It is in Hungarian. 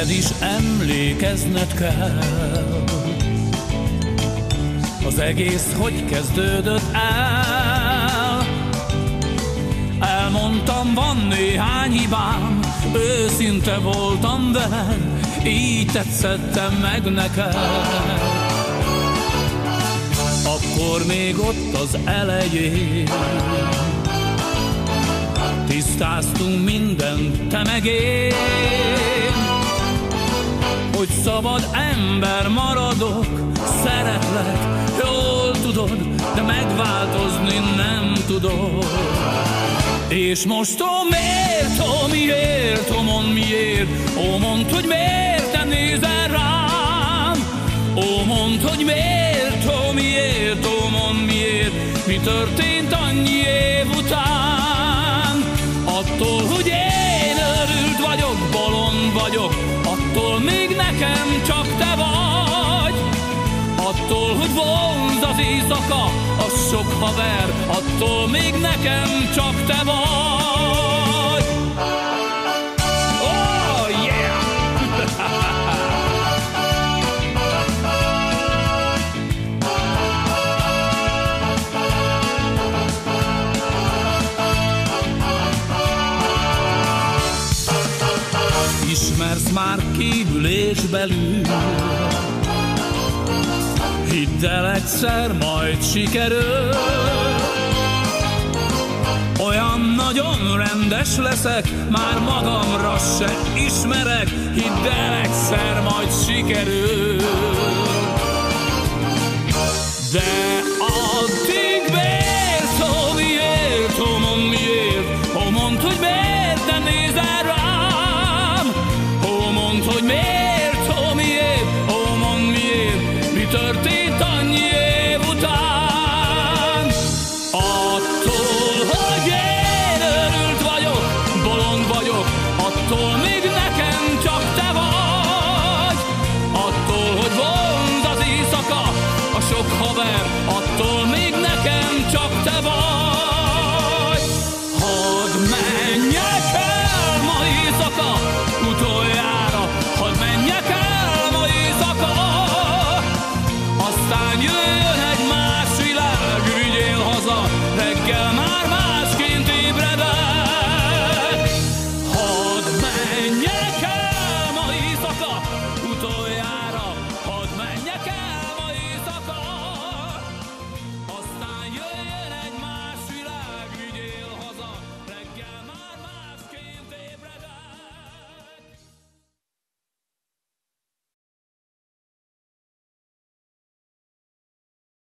neked is emlékezned kell. Az egész hogy kezdődött el? Elmondtam, van néhány hibám Őszinte voltam veled Így tetszettem meg neked. Akkor még ott az elején Tisztáztunk mindent, te meg én Hogy szabad ember maradok. Szeretlek, jól tudod De megváltozni nem tudod És most ó miért, ó miért, ó mond miért? Ó mond, hogy miért te nézel rám? Ó mond, hogy miért, ó miért, ó mond miért? Mi történt annyi év Attól, az sok haver, attól még nekem csak te vagy. Oh, yeah! ismersz már kívül és belül. Hidd el egyszer, majd sikerül. Olyan nagyon rendes leszek, már magamra se ismerek, hidd el egyszer, majd sikerül. De addig miért, ó miért, ó mond miért, ó mond, hogy miért nem nézel rá, hogy miért, ó miért, ó mond miért, mi történt annyi attól még nekem csak te vagy. Attól, hogy vonz az éjszaka, a sok haver,